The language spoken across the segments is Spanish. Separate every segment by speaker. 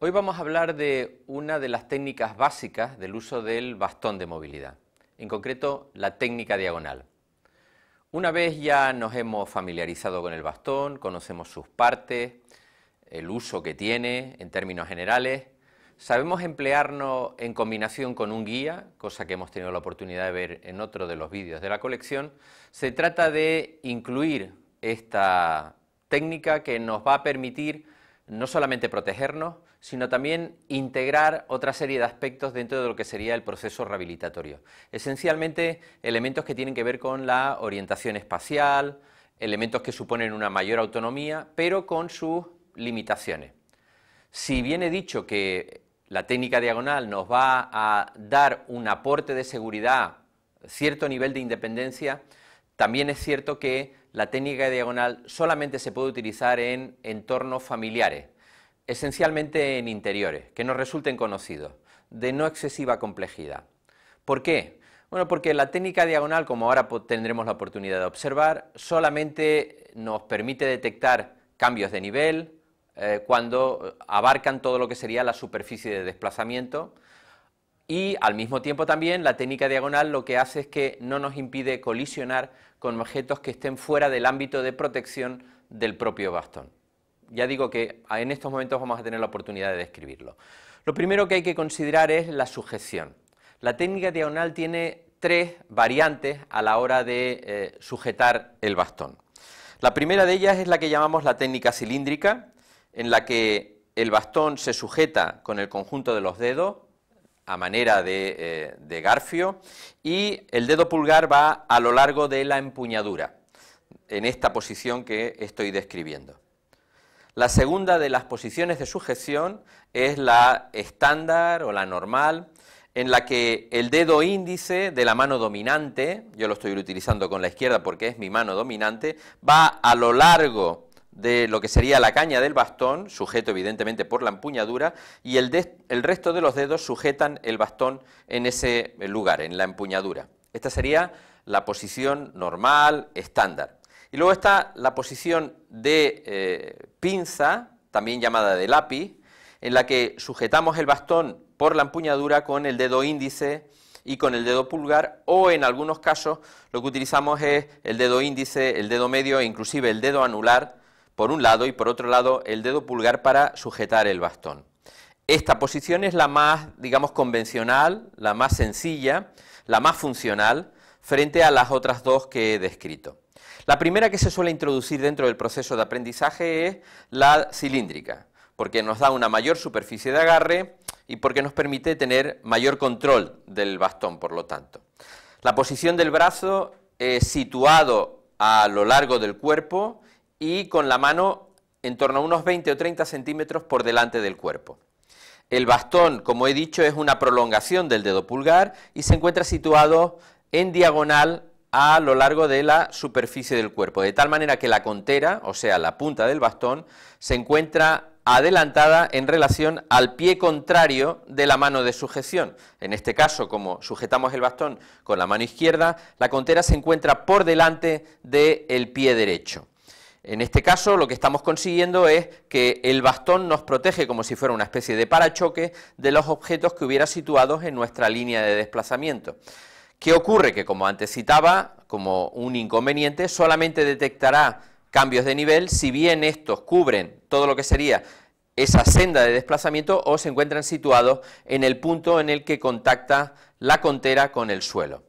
Speaker 1: Hoy vamos a hablar de una de las técnicas básicas del uso del bastón de movilidad, en concreto la técnica diagonal. Una vez ya nos hemos familiarizado con el bastón, conocemos sus partes, el uso que tiene en términos generales, sabemos emplearnos en combinación con un guía, cosa que hemos tenido la oportunidad de ver en otro de los vídeos de la colección, se trata de incluir esta técnica que nos va a permitir no solamente protegernos, sino también integrar otra serie de aspectos dentro de lo que sería el proceso rehabilitatorio. Esencialmente elementos que tienen que ver con la orientación espacial, elementos que suponen una mayor autonomía, pero con sus limitaciones. Si bien he dicho que la técnica diagonal nos va a dar un aporte de seguridad, cierto nivel de independencia, también es cierto que la técnica diagonal solamente se puede utilizar en entornos familiares, esencialmente en interiores, que nos resulten conocidos, de no excesiva complejidad. ¿Por qué? Bueno, porque la técnica diagonal, como ahora tendremos la oportunidad de observar, solamente nos permite detectar cambios de nivel eh, cuando abarcan todo lo que sería la superficie de desplazamiento, y al mismo tiempo también la técnica diagonal lo que hace es que no nos impide colisionar con objetos que estén fuera del ámbito de protección del propio bastón. Ya digo que en estos momentos vamos a tener la oportunidad de describirlo. Lo primero que hay que considerar es la sujeción. La técnica diagonal tiene tres variantes a la hora de eh, sujetar el bastón. La primera de ellas es la que llamamos la técnica cilíndrica, en la que el bastón se sujeta con el conjunto de los dedos, a manera eh, de, garfio y el dedo pulgar va a lo largo de la empuñadura, en esta posición que estoy describiendo. La segunda de las posiciones de sujeción es la estándar o la normal, en la que el dedo índice de la mano dominante, yo lo estoy utilizando con la izquierda porque es mi mano dominante, va a lo largo de lo que sería la caña del bastón, sujeto evidentemente por la empuñadura, y el, el, resto de los dedos sujetan el bastón en ese lugar, en la empuñadura. Esta sería la posición normal, estándar. Y luego está la posición de eh, pinza, también llamada de lápiz, en la que sujetamos el bastón por la empuñadura con el dedo índice y con el dedo pulgar, o en algunos casos lo que utilizamos es el dedo índice, el dedo medio e inclusive el dedo anular, por un lado y por otro lado el dedo pulgar para sujetar el bastón. Esta posición es la más, digamos, convencional, la más sencilla, la más funcional frente a las otras dos que he descrito. La primera que se suele introducir dentro del proceso de aprendizaje es la cilíndrica, porque nos da una mayor superficie de agarre y porque nos permite tener mayor control del bastón, por lo tanto. La posición del brazo es situado a lo largo del cuerpo y con la mano en torno a unos 20 o 30 centímetros por delante del cuerpo. El bastón, como he dicho, es una prolongación del dedo pulgar y se encuentra situado en diagonal a lo largo de la superficie del cuerpo, de tal manera que la contera, o sea, la punta del bastón, se encuentra adelantada en relación al pie contrario de la mano de sujeción. En este caso, como sujetamos el bastón con la mano izquierda, la contera se encuentra por delante del pie derecho. En este caso lo que estamos consiguiendo es que el bastón nos protege como si fuera una especie de parachoque de los objetos que hubiera situados en nuestra línea de desplazamiento. ¿Qué ocurre? Que como antes citaba, como un inconveniente, solamente detectará cambios de nivel si bien estos cubren todo lo que sería esa senda de desplazamiento o se encuentran situados en el punto en el que contacta la contera con el suelo.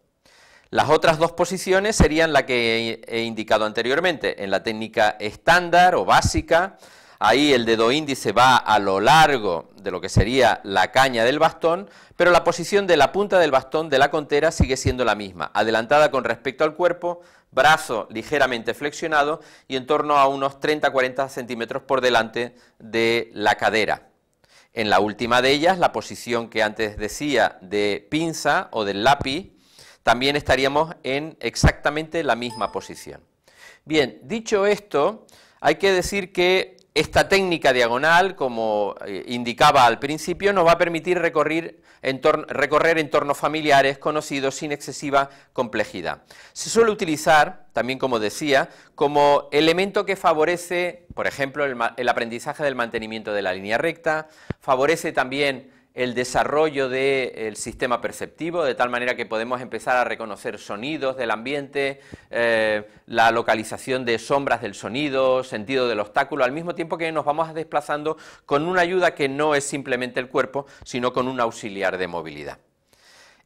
Speaker 1: Las otras dos posiciones serían la que he indicado anteriormente, en la técnica estándar o básica, ahí el dedo índice va a lo largo de lo que sería la caña del bastón, pero la posición de la punta del bastón de la contera sigue siendo la misma, adelantada con respecto al cuerpo, brazo ligeramente flexionado y en torno a unos 30-40 centímetros por delante de la cadera. En la última de ellas, la posición que antes decía de pinza o del lápiz, también estaríamos en exactamente la misma posición. Bien, dicho esto, hay que decir que esta técnica diagonal, como eh, indicaba al principio, nos va a permitir recorrer, recorrer entornos familiares conocidos sin excesiva complejidad. Se suele utilizar, también como decía, como elemento que favorece, por ejemplo, el aprendizaje del mantenimiento de la línea recta, favorece también el desarrollo del sistema perceptivo, de tal manera que podemos empezar a reconocer sonidos del ambiente, eh, la localización de sombras del sonido, sentido del obstáculo, al mismo tiempo que nos vamos desplazando con una ayuda que no es simplemente el cuerpo, sino con un auxiliar de movilidad.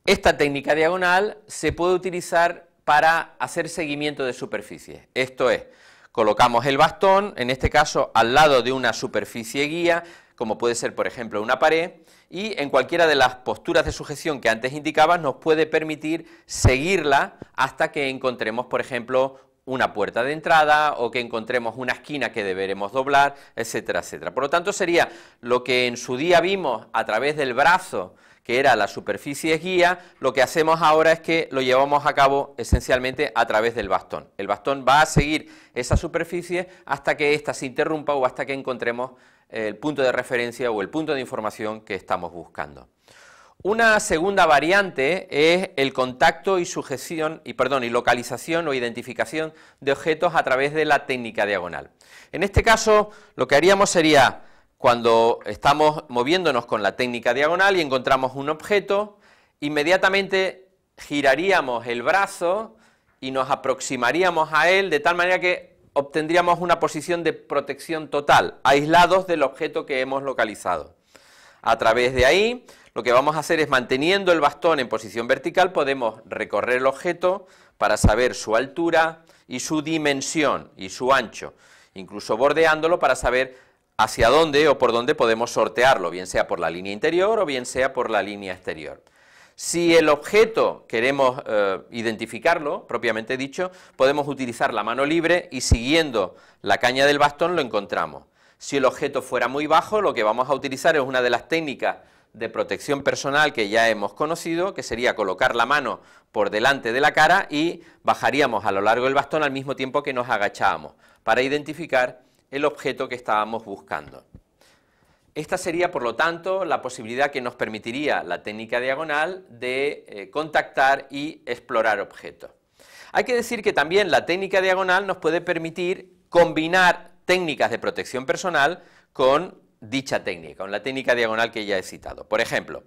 Speaker 1: Esta técnica diagonal se puede utilizar para hacer seguimiento de superficies, esto es, colocamos el bastón, en este caso al lado de una superficie guía, como puede ser por ejemplo una pared, y en cualquiera de las posturas de sujeción que antes indicaba nos puede permitir seguirla hasta que encontremos, por ejemplo, una puerta de entrada o que encontremos una esquina que deberemos doblar, etcétera, etcétera. Por lo tanto, sería lo que en su día vimos a través del brazo, que era la superficie guía, lo que hacemos ahora es que lo llevamos a cabo esencialmente a través del bastón. El bastón va a seguir esa superficie hasta que ésta se interrumpa o hasta que encontremos el punto de referencia o el punto de información que estamos buscando. Una segunda variante es el contacto y sujeción y perdón, y localización o identificación de objetos a través de la técnica diagonal. En este caso, lo que haríamos sería cuando estamos moviéndonos con la técnica diagonal y encontramos un objeto, inmediatamente giraríamos el brazo y nos aproximaríamos a él de tal manera que obtendríamos una posición de protección total, aislados del objeto que hemos localizado. A través de ahí, lo que vamos a hacer es, manteniendo el bastón en posición vertical, podemos recorrer el objeto para saber su altura y su dimensión y su ancho, incluso bordeándolo para saber hacia dónde o por dónde podemos sortearlo, bien sea por la línea interior o bien sea por la línea exterior. Si el objeto queremos eh, identificarlo, propiamente dicho, podemos utilizar la mano libre y siguiendo la caña del bastón lo encontramos. Si el objeto fuera muy bajo, lo que vamos a utilizar es una de las técnicas de protección personal que ya hemos conocido, que sería colocar la mano por delante de la cara y bajaríamos a lo largo del bastón al mismo tiempo que nos agachábamos, para identificar el objeto que estábamos buscando. Esta sería, por lo tanto, la posibilidad que nos permitiría la técnica diagonal de eh, contactar y explorar objetos. Hay que decir que también la técnica diagonal nos puede permitir combinar técnicas de protección personal con dicha técnica, con la técnica diagonal que ya he citado. Por ejemplo,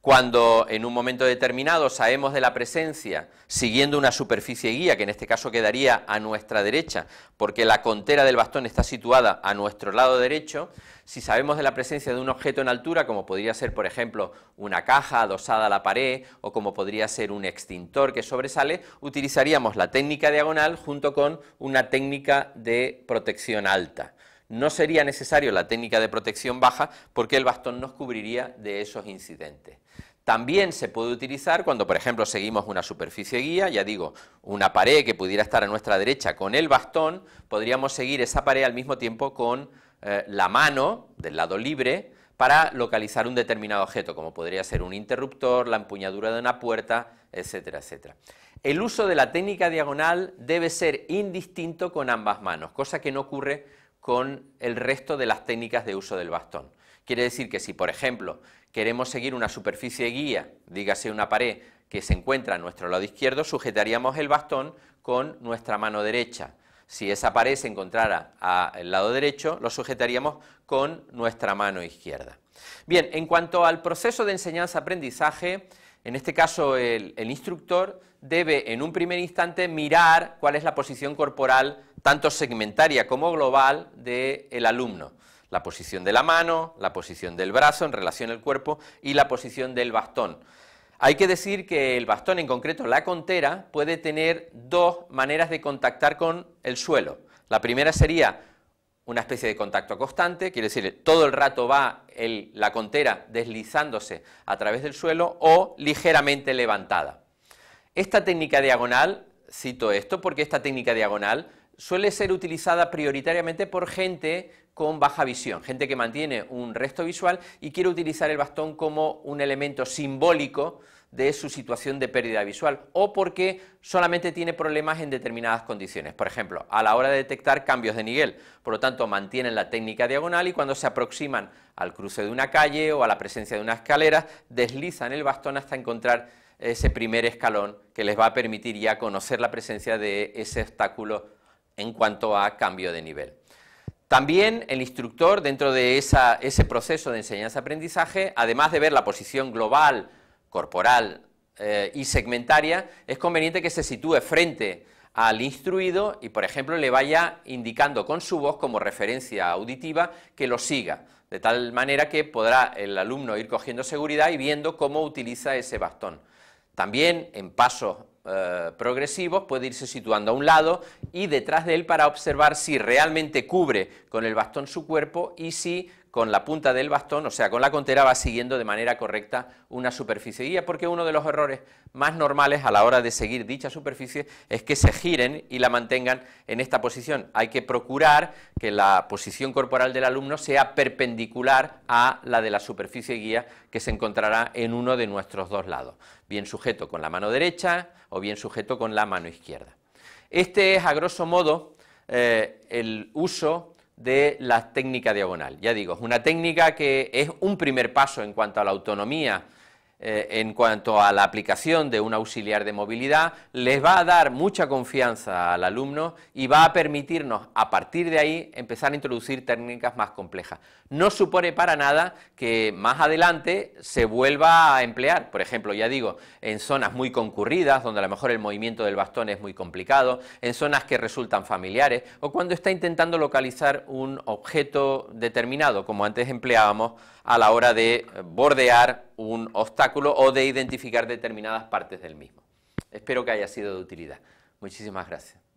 Speaker 1: cuando en un momento determinado sabemos de la presencia siguiendo una superficie guía, que en este caso quedaría a nuestra derecha, porque la contera del bastón está situada a nuestro lado derecho, si sabemos de la presencia de un objeto en altura, como podría ser, por ejemplo, una caja adosada a la pared, o como podría ser un extintor que sobresale, utilizaríamos la técnica diagonal junto con una técnica de protección alta no sería necesario la técnica de protección baja porque el bastón nos cubriría de esos incidentes. También se puede utilizar cuando, por ejemplo, seguimos una superficie guía, ya digo, una pared que pudiera estar a nuestra derecha con el bastón, podríamos seguir esa pared al mismo tiempo con eh, la mano del lado libre para localizar un determinado objeto, como podría ser un interruptor, la empuñadura de una puerta, etcétera, etcétera. El uso de la técnica diagonal debe ser indistinto con ambas manos, cosa que no ocurre con el resto de las técnicas de uso del bastón. Quiere decir que si, por ejemplo, queremos seguir una superficie guía, dígase una pared que se encuentra a nuestro lado izquierdo, sujetaríamos el bastón con nuestra mano derecha. Si esa pared se encontrara al lado derecho, lo sujetaríamos con nuestra mano izquierda. Bien, en cuanto al proceso de enseñanza-aprendizaje, en este caso el, el, instructor debe en un primer instante mirar cuál es la posición corporal, tanto segmentaria como global, del alumno la posición de la mano, la posición del brazo en relación al cuerpo y la posición del bastón. Hay que decir que el bastón, en concreto la contera, puede tener dos maneras de contactar con el suelo. La primera sería una especie de contacto constante, quiere decir, todo el rato va la contera deslizándose a través del suelo o ligeramente levantada. Esta técnica diagonal, cito esto porque esta técnica diagonal suele ser utilizada prioritariamente por gente con baja visión, gente que mantiene un resto visual y quiere utilizar el bastón como un elemento simbólico de su situación de pérdida visual o porque solamente tiene problemas en determinadas condiciones. Por ejemplo, a la hora de detectar cambios de nivel, por lo tanto mantienen la técnica diagonal y cuando se aproximan al cruce de una calle o a la presencia de una escalera, deslizan el bastón hasta encontrar ese primer escalón que les va a permitir ya conocer la presencia de ese obstáculo en cuanto a cambio de nivel. También el instructor, dentro de ese proceso de enseñanza-aprendizaje, además de ver la posición global, corporal eh, y segmentaria, es conveniente que se sitúe frente al instruido y, por ejemplo, le vaya indicando con su voz como referencia auditiva que lo siga, de tal manera que podrá el alumno ir cogiendo seguridad y viendo cómo utiliza ese bastón. También en pasos eh, progresivos puede irse situando a un lado y detrás de él para observar si realmente cubre con el bastón su cuerpo y si con la punta del bastón, o sea, con la contera, va siguiendo de manera correcta una superficie guía, porque uno de los errores más normales a la hora de seguir dicha superficie es que se giren y la mantengan en esta posición. Hay que procurar que la posición corporal del alumno sea perpendicular a la de la superficie guía que se encontrará en uno de nuestros dos lados, bien sujeto con la mano derecha o bien sujeto con la mano izquierda. Este es, a grosso modo, eh, el uso de la técnica diagonal. Ya digo, es una técnica que es un primer paso en cuanto a la autonomía eh, en cuanto a la aplicación de un auxiliar de movilidad, les va a dar mucha confianza al alumno y va a permitirnos a partir de ahí empezar a introducir técnicas más complejas. No supone para nada que más adelante se vuelva a emplear, por ejemplo, ya digo, en zonas muy concurridas, donde a lo mejor el movimiento del bastón es muy complicado, en zonas que resultan familiares, o cuando está intentando localizar un objeto determinado, como antes empleábamos a la hora de bordear un obstáculo o de identificar determinadas partes del mismo. Espero que haya sido de utilidad. Muchísimas gracias.